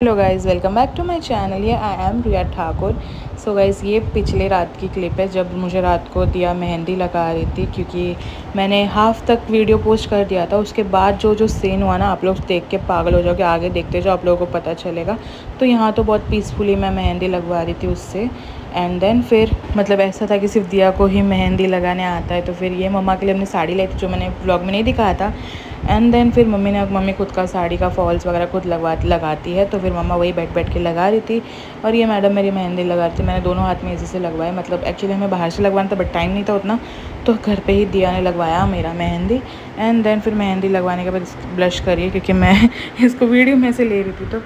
Hello guys welcome back to my channel ये I am Riya Thakur so guys ये पिछले रात की क्लिप है जब मुझे रात को दिया मेहंदी लगा रही थी क्योंकि मैंने हाफ़ तक वीडियो पोस्ट कर दिया था। उसके बाद जो जो सीन हुआ ना, आप लोग देख के पागल हो जाओगे। आगे देखते जाओ, आप लोगों को पता चलेगा। तो यहाँ तो बहुत पीसफुली मैं मेहंदी लगवा रही थी उससे। एंड देन फिर मतलब ऐसा था कि सिर्फ़ दिया को ही मेहंदी लगाने आता है तो फिर ये मम्मा के लिए हमने साड़ी लाई थी जो मैंने ब्लॉग में नहीं दिखाया था। एंड देन फिर मम्मी ने, मम्मी खुद का साड़ी का फॉल्स वगैरह खुद लगवा, लगाती है तो फिर मम्मा वही बैठ बैठ के लगा रही थी। और ये मैडम मेरी मेहंदी लगा रही थी, मैंने दोनों हाथ में इसी से लगवाया मतलब एक्चुअली हमें बाहर से लगवाना था बट टाइम नहीं था उतना। तो घर पे ही दिया ने लगवाया मेरा मेहंदी। एंड देन फिर मेहंदी लगवाने के बाद ब्लश करिए, क्योंकि मैं इसको वीडियो में से ले रही थी तो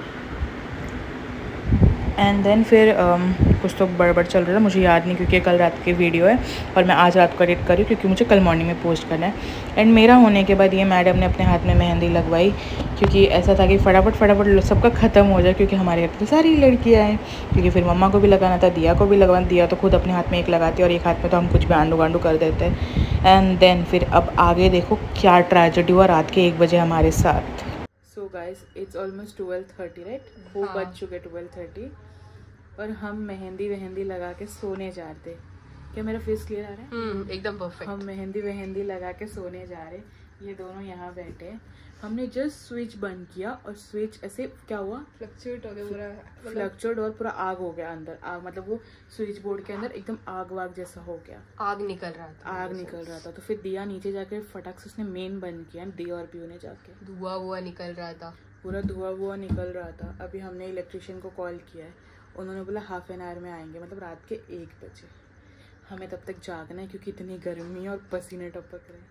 एंड देन फिर um, कुछ तो बड़बड़ चल रहा था मुझे याद नहीं क्योंकि कल रात की वीडियो है और मैं आज रात को एडिट करी क्योंकि मुझे कल मॉर्निंग में पोस्ट करना है। एंड मेरा होने के बाद ये मैडम ने अपने हाथ में मेहंदी लगवाई क्योंकि ऐसा था कि फटाफट फटाफट सबका ख़त्म हो जाए क्योंकि हमारे घर तो सारी लड़कियाँ हैं। क्योंकि फिर मम्मा को भी लगाना था दिया को भी लगवाना दिया तो खुद अपने हाथ में एक लगाती है और एक हाथ में तो हम कुछ भी आंडू गांडू कर देते हैं। एंड देन फिर अब आगे देखो क्या ट्रेजेडी हुआ रात के एक बजे हमारे साथ। So guys it's almost twelve thirty right खूब बज चुके ट्वेल्व थर्टी और हम मेहंदी वहंदी लगा के सोने जा जाते क्या मेरा फेस क्लियर आ रहा है? हम्म, एकदम परफेक्ट हम मेहंदी वहंदी लगा के सोने जा रहे। ये दोनों यहाँ बैठे हमने जस्ट स्विच बंद किया और स्विच ऐसे क्या हुआ? फ्लक्चुएट हो गया पूरा फ्लक्चुएट और पूरा आग हो गया अंदर। आग मतलब वो स्विच बोर्ड के अंदर एकदम आग वाग जैसा हो गया। आग निकल रहा था। आग निकल रहा था। तो फिर दिया नीचे जाके फटाक से उसने मेन बंद किया दिया और पीओ ने जाके। धुआँ हुआ निकल रहा था। पूरा धुआँ हुआ निकल रहा था। अभी हमने इलेक्ट्रिशियन को कॉल किया है। उन्होंने बोला हाफ़ एन आवर में आएँगे मतलब रात के एक बजे। हमें तब तक जागना है, क्योंकि इतनी गर्मी और पसीने टपक रहे हैं।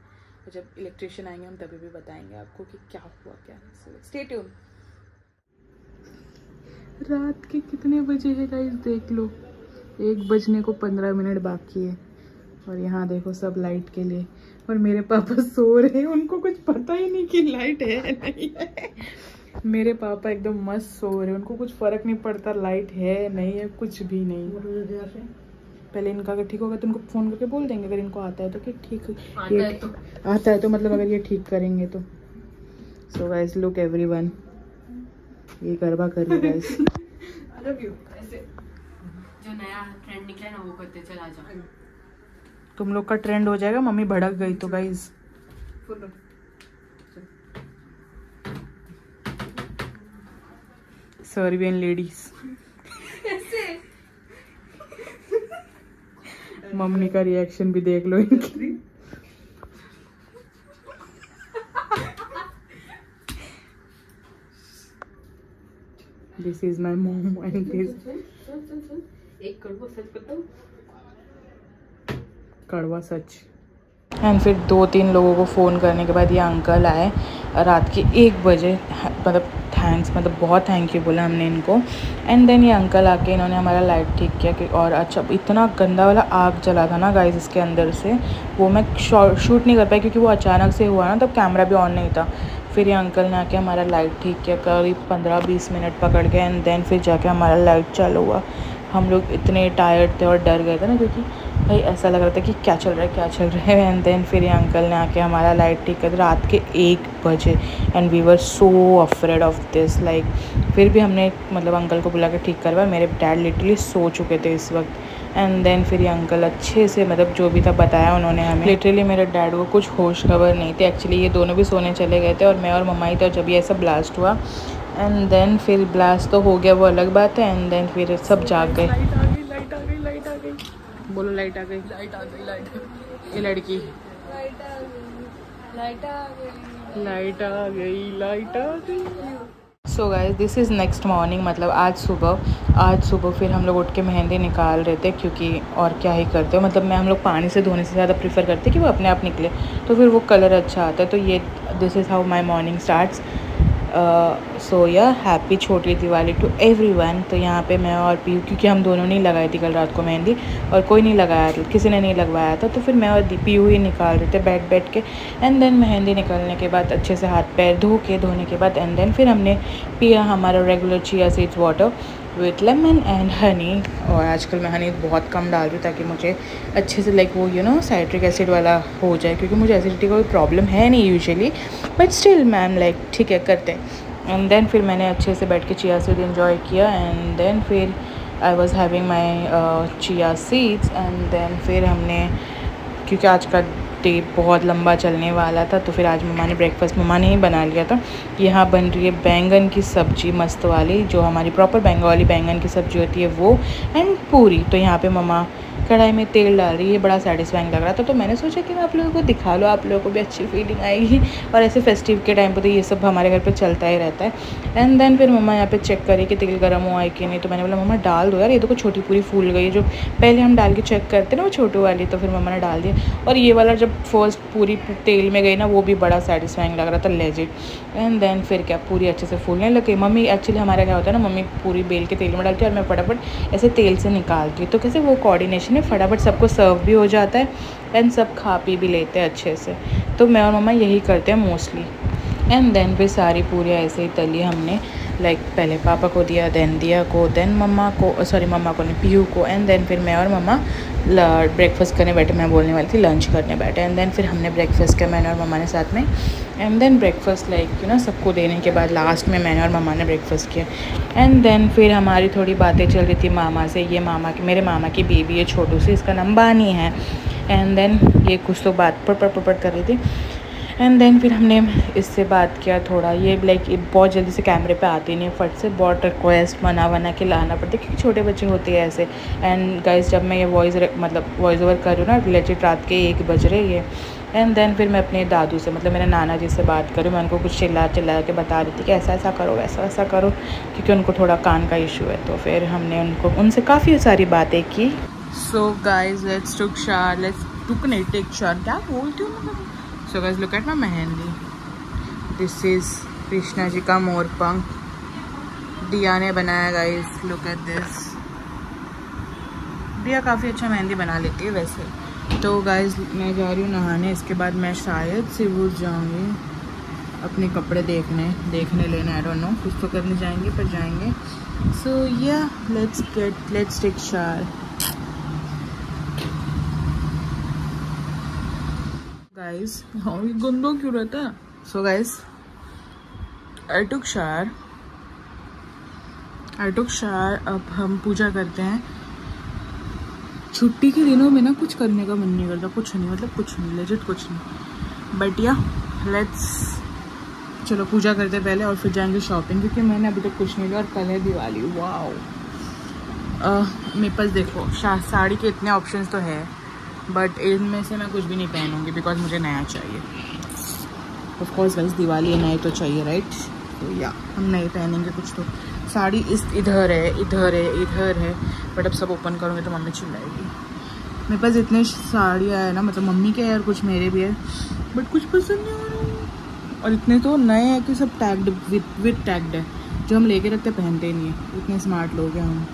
तो जब इलेक्ट्रिशियन आएँगे, हम तभी भी बताएँगे आपको कि क्या हुआ, क्या नहीं। स्टे ट्यून रात के कितने बजे है गाइस देख लो। एक बजने को पंद्रह मिनट बाकी है। और यहाँ देखो सब लाइट के लिए। और मेरे पापा सो रहे हैं, उनको कुछ पता ही नहीं कि लाइट है नहीं है। मेरे पापा एकदम मस्त सो रहे उनको कुछ फ़र्क नहीं पड़ता लाइट है नहीं है कुछ भी नहीं। पहले इनका अगर ठीक होगा तो उनको फ़ोन करके बोल देंगे अगर इनको आता है तो कि ठीक आता है तो। आता है तो मतलब अगर ये ठीक करेंगे तो। सो गाइस लुक एवरीवन ये गरबा कर रही गाइस जो नया ट्रेंड निकला ना वो करते चला जाओ। तुम लोग का ट्रेंड हो जाएगा मम्मी भड़क गई तो गाइस सर्बियन लेडीज़। मम्मी का रिएक्शन भी देख लो इनकी। दिस इज़ माई मोम एंड दिस एक कड़वा सच बताओ। कड़वा सच। एंड फिर दो तीन लोगों को फ़ोन करने के बाद ये अंकल आए रात के एक बजे मतलब थैंक्स मतलब बहुत थैंक यू बोला हमने इनको। एंड देन ये अंकल आके इन्होंने हमारा लाइट ठीक किया कि और अच्छा इतना गंदा वाला आग जला था ना गाइस इसके अंदर से, वो मैं शूट नहीं कर पाई क्योंकि वो अचानक से हुआ ना, तब कैमरा भी ऑन नहीं था। फिर ये अंकल ने आके हमारा लाइट ठीक किया, करीब पंद्रह बीस मिनट पकड़ के एंड देन फिर जाके हमारा लाइट चालू हुआ। हम लोग इतने टायर्ड थे और डर गए थे ना क्योंकि भाई, ऐसा लग रहा था कि क्या चल रहा है, क्या चल रहा है? एंड देन फिर ये अंकल ने आके हमारा लाइट ठीक कर रात के एक बजे। And we were so afraid of this like फिर भी हमने मतलब अंकल को बुला के ठीक करवाया। मेरे डैड लिटरली सो चुके थे इस वक्त। एंड देन फिर ये अंकल अच्छे से मतलब जो भी था बताया उन्होंने हमें। लिटरली मेरे डैड को कुछ होश खबर नहीं थी। एक्चुअली ये दोनों भी सोने चले गए थे और मैं और मम्मा ही थे जब ये ऐसा ब्लास्ट हुआ। एंड देन फिर ब्लास्ट तो हो गया, वो अलग बात है। एंड देन फिर सब जाग गए लाइट आ गई लाइट आ गई लाइट आ गई बोलो लाइट आ गई। लाइट आ गई लाइट ये लड़की। लाइट आ गई। लाइट आ गई। लाइट आ गई लाइट आ गई। So guys this is next morning मतलब आज सुबह। आज सुबह फिर हम लोग उठ के मेहंदी निकाल रहे थे क्योंकि और क्या ही करते हो। मतलब मैं हम लोग पानी से धोने से ज़्यादा प्रीफर करते कि वो अपने आप निकले तो फिर वो कलर अच्छा आता है। तो ये this is how my morning starts so yeah happy छोटी दिवाली टू एवरी वन तो यहाँ पे मैं और पीयू क्योंकि हम दोनों नहीं लगाई थी कल रात को मेहंदी और कोई नहीं लगाया किसी ने नहीं लगवाया था तो फिर मैं और पीयू ही निकाल रहे थे बैठ बैठ के एंड देन मेहंदी निकालने के बाद अच्छे से हाथ पैर धो के, धोने के बाद एंड देन फिर हमने पिया हमारा regular chia seeds water with lemon and honey और आजकल मैं हनी बहुत कम डाल रही हूँ ताकि मुझे अच्छे से लाइक वो यू नो साइट्रिक एसिड वाला हो जाए, क्योंकि मुझे एसिडिटी का कोई प्रॉब्लम है नहीं usually but still ma'am like ठीक है, करते हैं. एंड देन फिर मैंने अच्छे से बैठ के चिया सीड इन्जॉय किया एंड देन फिर I was having my chia seeds and then फिर हमने, क्योंकि आज का डे बहुत लंबा चलने वाला था तो फिर आज मम्मा ने ब्रेकफास्ट मम्मा ने ही बना लिया था। यहाँ बन रही है बैंगन की सब्ज़ी मस्त वाली, जो हमारी प्रॉपर बंगाली बैंगन की सब्ज़ी होती है वो एंड पूरी। तो यहाँ पे मम्मा कढ़ाई में तेल डाल रही है, बड़ा सेटिस्फाइंग लग रहा था। तो मैंने सोचा कि मैं आप लोगों को दिखा लो, आप लोगों को भी अच्छी फीलिंग आएगी। और ऐसे फेस्टिव के टाइम पर तो ये सब हमारे घर पर चलता ही रहता है। एंड देन फिर मम्मा यहाँ पे चेक करी कि तेल गर्म हुआ है कि नहीं तो मैंने बोला, मम्मा, डाल दो यार, ये तो छोटी पूरी फूल गई जो पहले हम डाल के चेक करते ना, वो छोटू वाली तो फिर मम्मा ने डाल दिया। और ये वाला जब फ़र्स्ट पूरी तेल में गई ना, वो भी बड़ा सेटिस्फाइंग लग रहा था लेजिट एंड देन फिर क्या, पूरी अच्छे से फूलने लगे। मम्मी एक्चुअली हमारा क्या होता है ना, मम्मी पूरी बेल के तेल में डालती है और मैं फटाफट ऐसे तेल से निकालती हूँ। तो कैसे वो कोऑर्डिनेशन है फटाफट सबको सर्व भी हो जाता है एंड सब खा पी भी लेते हैं अच्छे से। तो मैं और मम्मा यही करते हैं मोस्टली एंड देन फिर सारी पूरी ऐसे ही तली हमने। लाइक like, पहले पापा को दिया देन दिया को देन मम्मा को सॉरी मम्मा को नहीं पीयू को एंड देन फिर मैं और मम्मा ब्रेकफास्ट करने बैठे मैं बोलने वाली थी लंच करने बैठे एंड देन फिर हमने ब्रेकफास्ट किया मैंने और मम्मा ने साथ में and then breakfast like you ना सबको देने के बाद लास्ट में मैंने और मम्मा ने ब्रेकफास्ट किया एंड देन फिर हमारी थोड़ी बातें चल रही थी मामा से ये मामा की मेरे मामा की बेबी है छोटू सी इसका नाम बानी है एंड देन ये कुछ तो बात पड़ पड़ पड़ कर रही थी एंड देन फिर हमने इससे बात किया थोड़ा, ये लाइक बहुत जल्दी से कैमरे पे आती नहीं, फट से बहुत रिक्वेस्ट मना बना के लाना पड़ता है, क्योंकि छोटे बच्चे होते हैं ऐसे। एंड गाइस जब मैं ये वॉइस मतलब वॉइस ओवर कर ना रिलेटेड रात के एक बज रहे ये एंड देन फिर मैं अपने दादू से मतलब मेरे नाना जी से बात करूँ, मैं उनको कुछ चिल्ला चिल्ला के बता रही थी कि ऐसा ऐसा करो, वैसा वैसा करो, क्योंकि उनको थोड़ा कान का इशू है। तो फिर हमने उनको, उनसे काफ़ी सारी बातें की। सो गाइज़ लेट्स टुक शार लेट्स टुक नहीं टेक शार क्या बोलती हूँ so guys look at my mehndi. This is Krishna ji का मोर पंख दिया ने बनाया गाइज़ लुक एट दिस दिया काफ़ी अच्छा मेहंदी बना लेती है वैसे. तो गाइज़ मैं जा रही हूँ नहाने. इसके बाद मैं शायद से वो जाऊँगी अपने कपड़े देखने देखने लेने. आई डोंट नो कुछ तो करने जाएँगे, पर जाएँगे. So yeah let's get let's take शार गाइस हाँ ये गंदा क्यों रहता है? सो गाइस आई टुक शार आई टुक शार अब हम पूजा करते हैं। छुट्टी के दिनों में ना कुछ करने का मन नहीं करता, कुछ नहीं मतलब कुछ नहीं लेजिट कुछ नहीं। बट या लेट्स चलो पूजा करते पहले और फिर जाएँगे शॉपिंग क्योंकि मैंने अभी तक कुछ नहीं लिया और कल है दिवाली वाओ मेरे पास देखो साड़ी के इतने ऑप्शंस तो है। बट इनमें से मैं कुछ भी नहीं पहनूँगी बिकॉज़ मुझे नया चाहिए। ऑफकोर्स वैसे दिवाली नए तो चाहिए राइट तो या हम नए पहनेंगे कुछ तो। साड़ी इस इधर है इधर है इधर है। बट अब सब ओपन करूँगी तो मम्मी चिल्लाएगी। मेरे पास इतने साड़ियाँ है ना मतलब मम्मी के है और कुछ मेरे भी है। बट कुछ पसंद नहीं हो रहा। और इतने तो नए हैं कि सब टैग्ड विथ टैग्ड है। जो हम लेके रखते पहनते ही नहीं है। इतने स्मार्ट लोग हैं हम।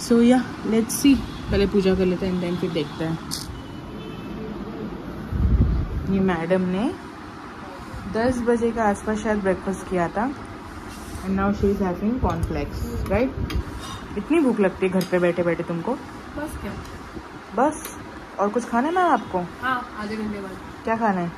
सो या लेट्स सी पहले पूजा कर लेते हैं एंड देन फिर देखते हैं। ये मैडम ने 10 बजे के आसपास शायद ब्रेकफास्ट किया था। And now she is having cornflakes right इतनी भूख लगती है घर पे बैठे बैठे तुमको। बस क्या? बस। और कुछ खाना है मैम आपको? हाँ आधे घंटे बाद। क्या खाना है?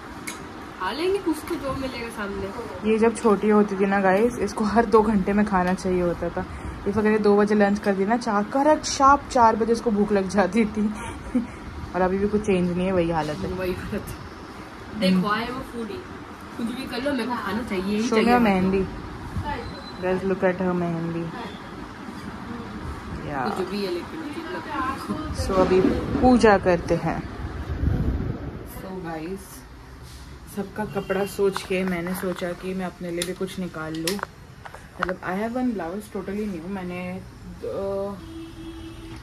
खा लेंगे कुछ तो जो मिलेगा सामने। ये जब छोटी होती थी ना गाइस इसको हर दो घंटे में खाना चाहिए होता था। इस अगर दो बजे लंच कर दी ना चार करेक्ट शार्प चार बजे इसको भूख लग जाती थी। और अभी भी कुछ चेंज नहीं है वही हालत है। वही हालत। देखो आई एम फूडी कुछ भी कर लो मेरे को खाना चाहिए ही चाहिए mehndi. Guys, look at her mehndi. कुछ भी है लेकिन सो so, अभी पूजा करते हैं। सो so, गाइस सबका कपड़ा सोच के मैंने सोचा कि मैं अपने लिए भी कुछ निकाल लूँ। मतलब I have one blouse totally new मैंने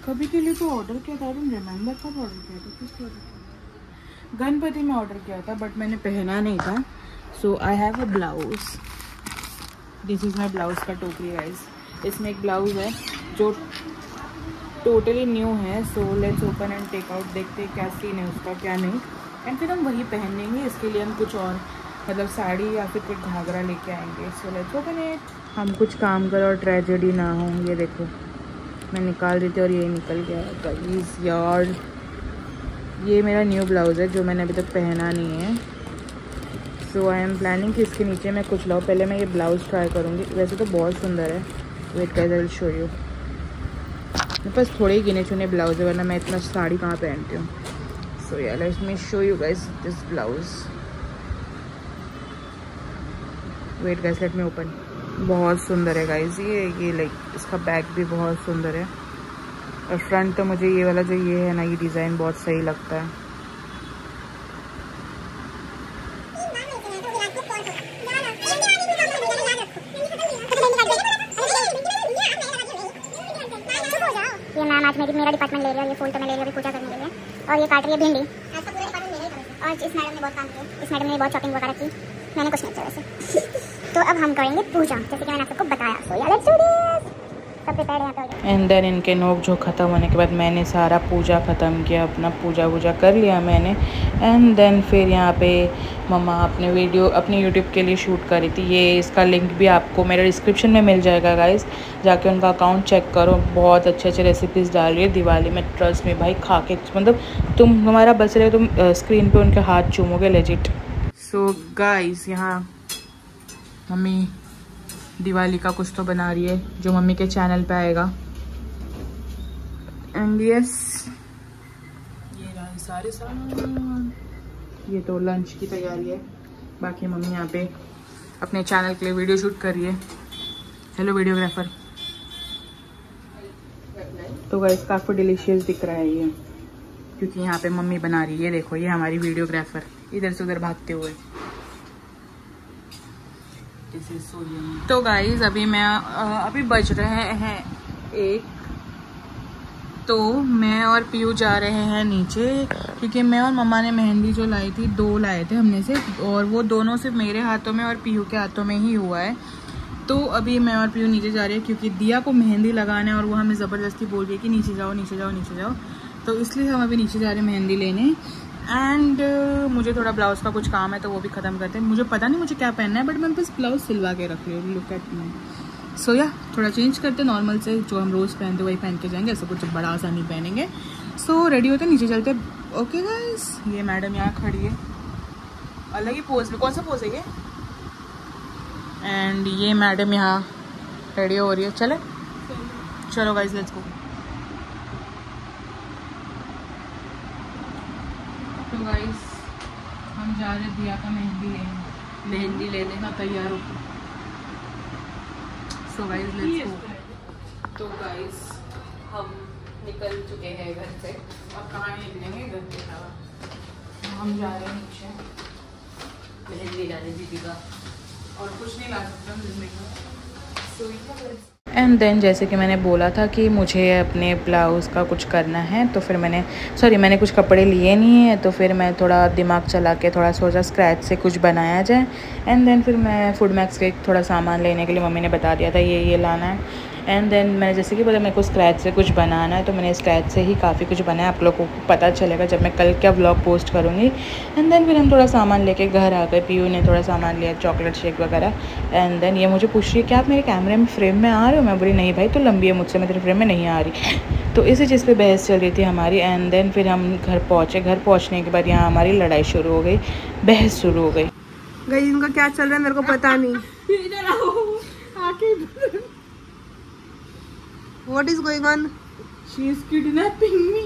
कभी के लिए तो ऑर्डर किया था रिमेंबर कब ऑर्डर किया था किस ऑर्डर गणपति में ऑर्डर किया था बट मैंने पहना नहीं था. So I have a blouse this is my blouse का टोकरी गाइज़ इसमें एक ब्लाउज है, जो टोटली न्यू है. So let's open and take out देखते हैं क्या सीन है उसका, क्या नहीं. एंड फिर हम वही पहनेंगे, इसके लिए हम कुछ और मतलब साड़ी या फिर कुछ घाघरा लेके आएँगे. सो लेट्स ओपन इट हम कुछ काम कर और ट्रेजेडी ना हो, ये देखो. मैं निकाल देती हूँ और ये निकल गया प्लीज़ यार. ये मेरा न्यू ब्लाउज़ है, जो मैंने अभी तक पहना नहीं है। सो आई एम प्लानिंग कि इसके नीचे मैं कुछ लाऊँ। पहले मैं ये ब्लाउज़ ट्राई करूँगी। वैसे तो बहुत सुंदर है। Wait guys I show you मेरे पास थोड़े ही गिने चुने ब्लाउज है, वरना मैं इतना साड़ी कहाँ पहनती हूँ? So yeah let's me show you guys this blouse wait guys let me open बहुत सुंदर है गाइस ये ये लाइक इसका बैक भी बहुत सुंदर है। और फ्रंट तो मुझे ये वाला जो ये है ना, ये डिज़ाइन बहुत सही लगता है। मेरी डिपार्टमेंट ले रही है, ये तो मैं ले रही हूँ पूजा करने के लिए। और ये काट रही है भिंडी। और इस मैडम ने बहुत काम किया, इस मैडम ने बहुत शॉपिंग वगैरह की। मैंने कुछ नहीं किया वैसे। तो अब हम करेंगे पूजा, जैसे कि मैंने आप सबको बताया। So let's do this and then इनके नोक जो ख़त्म होने के बाद मैंने सारा पूजा ख़त्म किया, अपना पूजा वूजा कर लिया मैंने। एंड देन फिर यहाँ पे मम्मा अपने वीडियो, अपने यूट्यूब के लिए शूट करी थी। ये इसका लिंक भी आपको मेरे डिस्क्रिप्शन में मिल जाएगा गाइस जाके उनका अकाउंट चेक करो। बहुत अच्छे अच्छे रेसिपीज़ डाल रही है दिवाली में ट्रस्ट में भाई, खा के मतलब तुम हमारा बस रहे तुम स्क्रीन पे उनके हाथ चूमोगे लेजिट सो गाइस यहाँ मम्मी दिवाली का कुछ तो बना रही है, जो मम्मी के चैनल पे आएगा। एंड यस ये सारे ये तो लंच की तैयारी है। बाकी मम्मी यहाँ पे अपने चैनल के लिए वीडियो शूट कर रही है। हेलो वीडियोग्राफर तो गाइस काफ़ी डिलीशियस दिख रहा है ये। क्योंकि यहाँ पे मम्मी बना रही है, देखो, ये हमारी वीडियोग्राफर इधर से उधर भागते हुए। तो गाइज़ अभी मैं अभी बज रहे हैं एक। तो मैं और पीयू जा रहे हैं नीचे, क्योंकि मैं और मम्मा ने मेहंदी जो लाई थी, दो लाए थे हमने से, और वो दोनों सिर्फ़ मेरे हाथों में और पीयू के हाथों में ही हुआ है। तो अभी मैं और पीयू नीचे जा रहे हैं, क्योंकि दिया को मेहंदी लगाना है, और वो हमें ज़बरदस्ती बोल रही है कि नीचे जाओ नीचे जाओ नीचे जाओ। तो इसलिए हम अभी नीचे जा रहे हैं मेहंदी लेने। एंड uh, मुझे थोड़ा ब्लाउज़ का कुछ काम है तो वो भी ख़त्म करते हैं। मुझे पता नहीं मुझे क्या पहनना है बट मैं बस ब्लाउज़ सिलवा के रख रही लुक एट मी सो या थोड़ा चेंज करते नॉर्मल से जो हम रोज़ पहनते वही पहन के जाएँगे। ऐसा कुछ बड़ा सा नहीं पहनेंगे। सो so, रेडी होते नीचे चलते ओके गाइस ये मैडम यहाँ खड़ी है। अलग ही पोज में। कौन सा पोज है ये? एंड ये मैडम यहाँ रेडी हो रही है। चले। चलो गाइज़ लेट्स गो तो गाइस हम जा रहे दिया का मेहंदी लेने। मेहंदी लेने। ना तैयार हो सो गाइस लेट्स गो तो गाइस हम निकल चुके हैं घर से। अब कहाँ निकलेंगे घर के अलावा। हम जा रहे हैं नीचे। मेहंदी लाने दीदी का। और कुछ नहीं ला सकते हम ज़िंदगी में। एंड देन जैसे कि मैंने बोला था कि मुझे अपने ब्लाउज़ का कुछ करना है तो फिर मैंने सॉरी मैंने कुछ कपड़े लिए नहीं हैं तो फिर मैं थोड़ा दिमाग चला के थोड़ा सोचा स्क्रैच से कुछ बनाया जाए। एंड देन फिर मैं फ़ूड मैक्स के थोड़ा सामान लेने के लिए मम्मी ने बता दिया था, ये ये लाना है। एंड देन मैंने जैसे कि बोला मेरे को स्क्रैच से कुछ बनाना है तो मैंने स्क्रैच से ही काफ़ी कुछ बनाया। आप लोगों को पता चलेगा जब मैं कल क्या ब्लॉग पोस्ट करूँगी। एंड देन फिर हम थोड़ा सामान लेके घर आ गए पीयू ने थोड़ा सामान लिया चॉकलेट शेक वगैरह। एंड देन ये मुझे पूछ रही है कि आप मेरे कैमरे में फ्रेम में आ रहे हो? मैं बोली नहीं भाई तो लंबी है मुझसे मैं तेरे फ्रेम में नहीं आ रही। तो इसी चीज़ पे बहस चल रही थी हमारी। एंड देन फिर हम घर पहुँचे। घर पहुँचने के बाद यहाँ हमारी लड़ाई शुरू हो गई। बहस शुरू हो गई। गई इनका क्या चल रहा है मेरे को पता नहीं। What is going on she is kidnapping me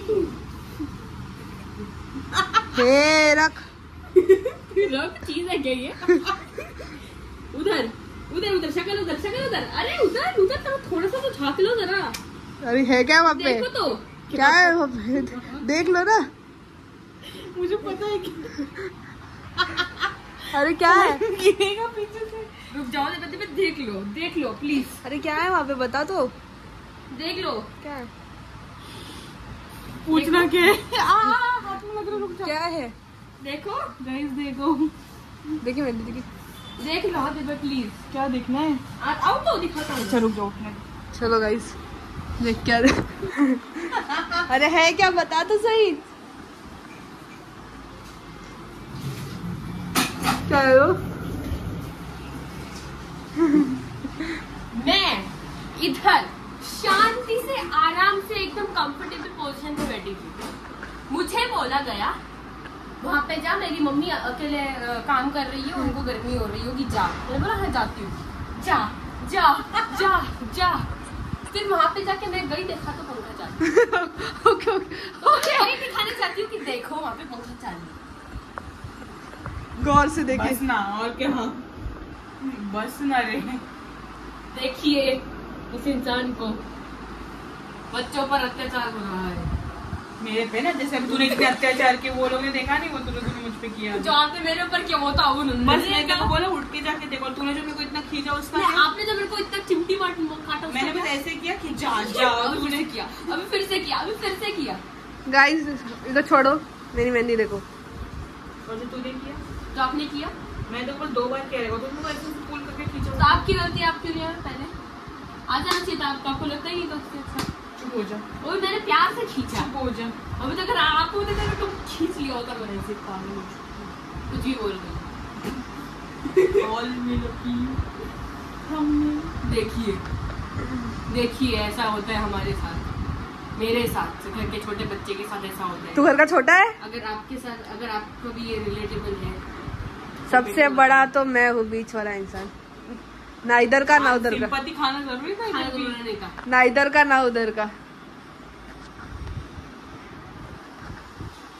hey रख। रख चीज़ है क्या ये? उधर उधर उधर शक्ल उधर शक्ल उधर। अरे उधर उधर तो थोड़ा सा तो झाँक लो जरा। अरे है क्या वहाँ पे? देखो तो। क्या है वहाँ पे देख लो ना। मुझे पता है कि अरे क्या है? पीछे से। रुक जाओ देख लो देख लो प्लीज़ अरे क्या है वहाँ पे? बता तो। देख लो। क्या? पूछना क्या है? आ, हाथ में लग रहा रुक क्या है? देखो। गाइस देखो। देखिए मैं देखिए देख लो हाँ दे प्लीज़ क्या देखना है? आओ तो दिखाता हूँ। अच्छा रुक जाओ चलो गाइस देख क्या अरे है क्या? बता तो सही। क्या है वो मैं इधर शांति से आराम से एकदम कंफर्टेबल पोजीशन पे बैठी थी। मुझे बोला गया वहाँ पे जा मेरी मम्मी अकेले काम कर रही है उनको गर्मी हो रही होगी जा। मैंने बोला हाँ जाती हूँ। जा जा जा जा। फिर वहाँ पे जाके मैं गई देखा तो पंखा चालू। ओके ओके वही दिखाने चाहती हूँ कि देखो वहाँ पे पंखा चालू गौर से देखे बस देखिए ना और क्या? हाँ बस ना रे। देखिए इस इंसान को बच्चों पर अत्याचार हो रहा है। मेरे पे ना जैसे तूने कितने अत्याचार किए वो लोग ने देखा नहीं वो तूने तूने मुझ पे किया। जहाँ पे मेरे ऊपर क्या होता वो बस मैं तेरे बोला उठ के जाके देखो तूने जो मेरे को इतना खींचा उसका क्या? आपने जब मेरे को इतना चिमटी माट काटा उसका मैंने बस ऐसे किया कि जा जा अभी फिर से किया अभी फिर से किया अभी फिर से किया। गाइस इधर छोड़ो मेरी मेहंदी देखो। और जो तूने किया? तो आपने किया? मैं तो बस दो बार कह रहा हूँ तुम ऐसे पुल करके तो खींचो आपकी गलती आप क्यों नहीं पहले? आ जाना चाहिए था आपको आपको लगता ही नहीं था अच्छा। चुप हो जा भी मैंने प्यार से खींचा। चुप हो जा अभी तक अगर आपको तो अगर तुम खींच लिया होता मैंने पागल हो कुछ। भी बोल ऑल मिलकी हमने देखिए। देखिए ऐसा होता है हमारे साथ। मेरे साथ घर के छोटे बच्चे के साथ ऐसा होता तू है घर का छोटा है? अगर आपके साथ अगर आपको भी ये रिलेटेबल है सबसे बड़ा तो मैं हूँ बीच वाला इंसान। ना इधर का ना उधर का। खाना ज़रूरी था ना इधर का ना उधर का।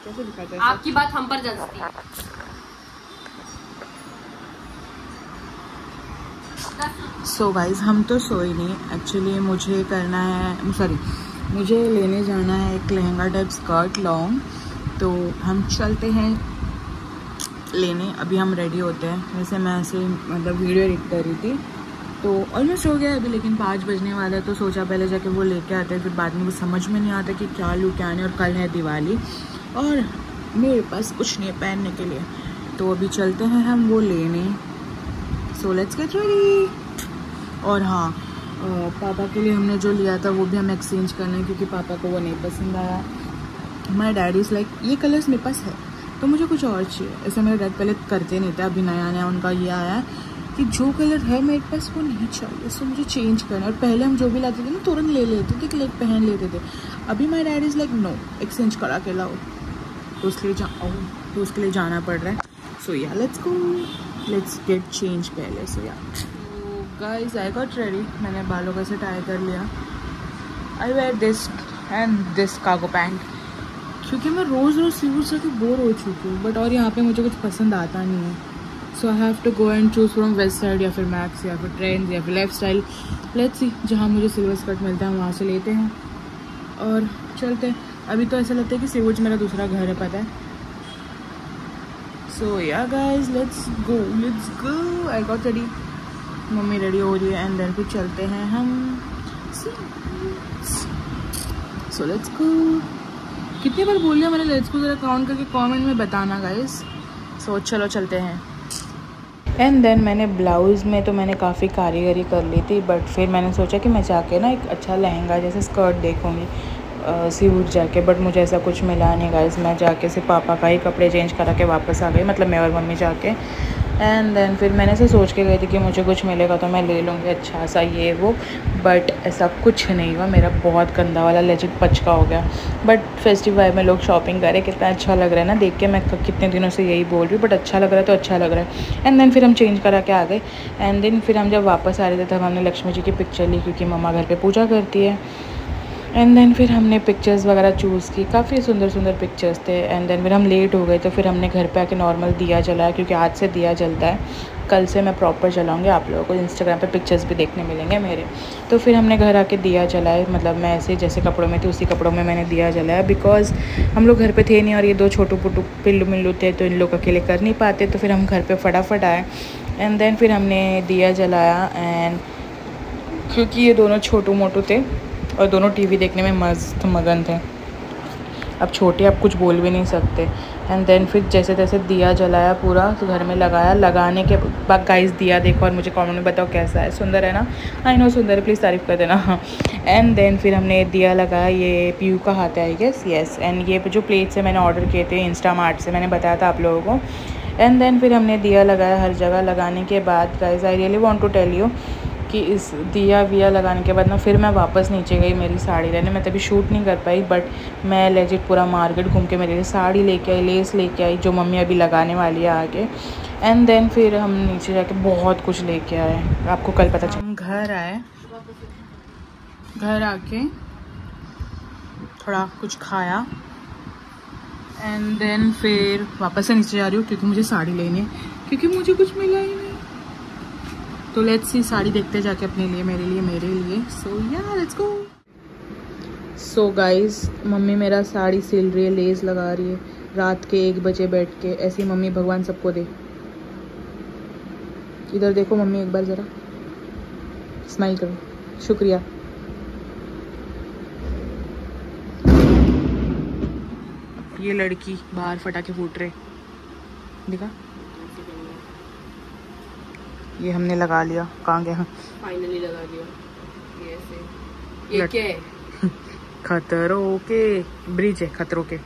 कैसे दिखाते हैं आपकी बात हम पर जचती है। सो गाइज़ हम तो सोए नहीं। एक्चुअली मुझे करना है सॉरी मुझे लेने जाना है एक लहंगा टाइप स्कर्ट लॉन्ग तो हम चलते हैं लेने, अभी हम रेडी होते हैं। वैसे मैं ऐसे मतलब वीडियो एडिट कर रही थी। तो ऑलमोस्ट हो गया अभी, लेकिन पाँच बजने वाला है तो सोचा पहले जाके वो लेके आते हैं, फिर बाद में वो समझ में नहीं आता कि क्या लूँ, क्या नहीं, और कल है दिवाली। और मेरे पास कुछ नहीं है पहनने के लिए। तो अभी चलते हैं हम वो लेने। सो लेट्स गेट रेडी और हाँ पापा के लिए हमने जो लिया था, वो भी हम एक्सचेंज करना है, क्योंकि पापा को वो नहीं पसंद आया। माई डैड लाइक ये कलर्स मेरे पास है। तो मुझे कुछ और चाहिए। ऐसे मेरे डैड पहले करते नहीं थे, अभी नया नया उनका ये आया है कि जो कलर है मेरे पास वो नहीं चाहिए सो मुझे चेंज करना है। और पहले हम जो भी लाते थे ना, तुरंत ले लेते थे कि लाइक पहन लेते थे। अभी my dad is like no exchange करा के लाओ। तो उसके लिए जाओ तो उसके लिए जाना पड़ रहा है। So yeah let's go let's get change पहले सो yeah guys I got ready मैंने बालों का से टाई कर लिया। I wear this and this cargo pant क्योंकि मैं रोज़ रोज़ सीवर से के बोर हो चुकी हूँ बट और यहाँ पे मुझे कुछ पसंद आता नहीं है। So I have to go and choose from Westside या फिर मैक्स या फिर ट्रेंड या फिर लाइफ स्टाइल लेट्स सी जहाँ मुझे सिल्वर स्कर्ट मिलता है, वहाँ से लेते हैं। और चलते हैं। अभी तो ऐसा लगता है कि सिवुज मेरा दूसरा घर है, पता है। So yeah guys let's go let's go I got ready mummy ready हो रही है एंड देन फिर चलते हैं हम। सो लेट्स गो कितनी बार बोल लिया मैंने लेट्स को ज़रा काउंट करके कमेंट में बताना गाइस सो so, चलो चलते हैं. एंड देन मैंने ब्लाउज़ में तो मैंने काफ़ी कारीगरी कर ली थी बट फिर मैंने सोचा कि मैं जाके ना एक अच्छा लहंगा जैसे स्कर्ट देखूँगी सीवुड जाके बट मुझे ऐसा कुछ मिला नहीं गाइस मैं जाके सिर्फ़ पापा का ही कपड़े चेंज करा के वापस आ गई मतलब मैं और मम्मी जाके. एंड देन फिर मैंने ऐसे सोच के गई थी कि मुझे कुछ मिलेगा तो मैं ले लूँगी अच्छा सा ये वो। बट ऐसा कुछ नहीं हुआ। मेरा बहुत गंदा वाला लेजिट पचका हो गया। बट फेस्टिव में लोग शॉपिंग करें कितना अच्छा लग रहा है ना देख के। मैं कितने दिनों से यही बोल रही हूँ। बट अच्छा लग रहा है तो अच्छा लग रहा है। एंड देन फिर हम चेंज करा के आ गए। एंड देन फिर हम जब वापस आ रहे थे तब हमने लक्ष्मी जी की पिक्चर ली क्योंकि मम्मा घर पर पूजा करती है। एंड देन फिर हमने पिक्चर्स वगैरह चूज़ की। काफ़ी सुंदर सुंदर पिक्चर्स थे। एंड देन फिर हम लेट हो गए तो फिर हमने घर पे आके नॉर्मल दिया जलाया क्योंकि आज से दिया जलता है। कल से मैं प्रॉपर जलाऊँगी, आप लोगों को इंस्टाग्राम पे पिक्चर्स भी देखने मिलेंगे मेरे। तो फिर हमने घर आके दिया जलाए मतलब मैं ऐसे जैसे कपड़ों में थी, उसी कपड़ों में मैंने दिया जलाया बिकॉज़ हम लोग घर पे थे नहीं और ये दो छोटू पुटू पिल्लू मिल्लू थे तो इन लोग अकेले कर नहीं पाते तो फिर हम घर पर फटाफट आए। एंड देन फिर हमने दिया जलाया एंड क्योंकि ये दोनों छोटू मोटू थे और दोनों टीवी देखने में मस्त मगन थे। अब छोटे अब कुछ बोल भी नहीं सकते। एंड देन फिर जैसे तैसे दिया जलाया पूरा तो घर में लगाया। लगाने के बाद गाइस दिया देखो और मुझे कमेंट में बताओ कैसा है। सुंदर है ना? आई नो सुंदर है प्लीज़ तारीफ़ कर देना। एंड देन फिर हमने दिया लगाया, ये पीयू का हाथ है आई गेस यस एंड ये जो प्लेट्स है, मैंने ऑर्डर किए थे इंस्टा मार्ट से, मैंने बताया था आप लोगों को। एंड देन फिर हमने दिया लगाया हर जगह। लगाने के बाद guys I really want to tell you कि इस दिया विया लगाने के बाद ना फिर मैं वापस नीचे गई मेरी साड़ी लेने। मैं तभी शूट नहीं कर पाई बट मैं लेजिट पूरा मार्केट घूम के मेरे लिए साड़ी लेके आई लेस लेके आई, जो मम्मी अभी लगाने वाली है आगे। एंड देन फिर हम नीचे जाके बहुत कुछ लेके आए। आपको कल पता चला घर आए। घर आके थोड़ा कुछ खाया। एंड देन फिर वापस से नीचे जा रही हूँ, क्योंकि मुझे साड़ी लेनी है। क्योंकि मुझे कुछ मिला ही नहीं। तो लेट्स सी साड़ी देखते जाके अपने लिए, मेरे लिए मेरे लिए। सो yeah let's go so guys mummy मेरा साड़ी सिल रही है, लेस लगा रही है। रात के एक बजे बैठ के ऐसी मम्मी भगवान सबको दे। इधर देखो मम्मी एक बार ज़रा। स्माइल करो। शुक्रिया। ये लड़की बाहर फटाके फूट रहे। देखा? ये हमने लगा लिया कहाँ गया फाइनली लगा दिया ये ऐसे। ये क्या है? खतरों के ब्रिज है खतरों के।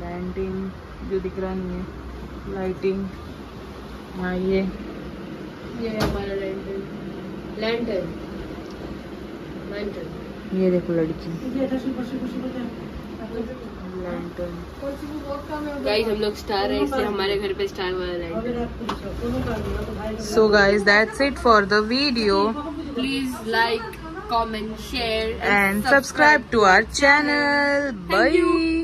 लैंडिंग जो दिख रहा नहीं है। लाइटिंग हाँ ये। ये हमारा लैंटर्न लैंटर्न लैंटर्न ये देखो लड़की। लैंटर्न गाइस हम लोग स्टार है इसलिए हमारे घर पे स्टार वाला lantern so guys that's it for the video please like comment share and subscribe to our channel bye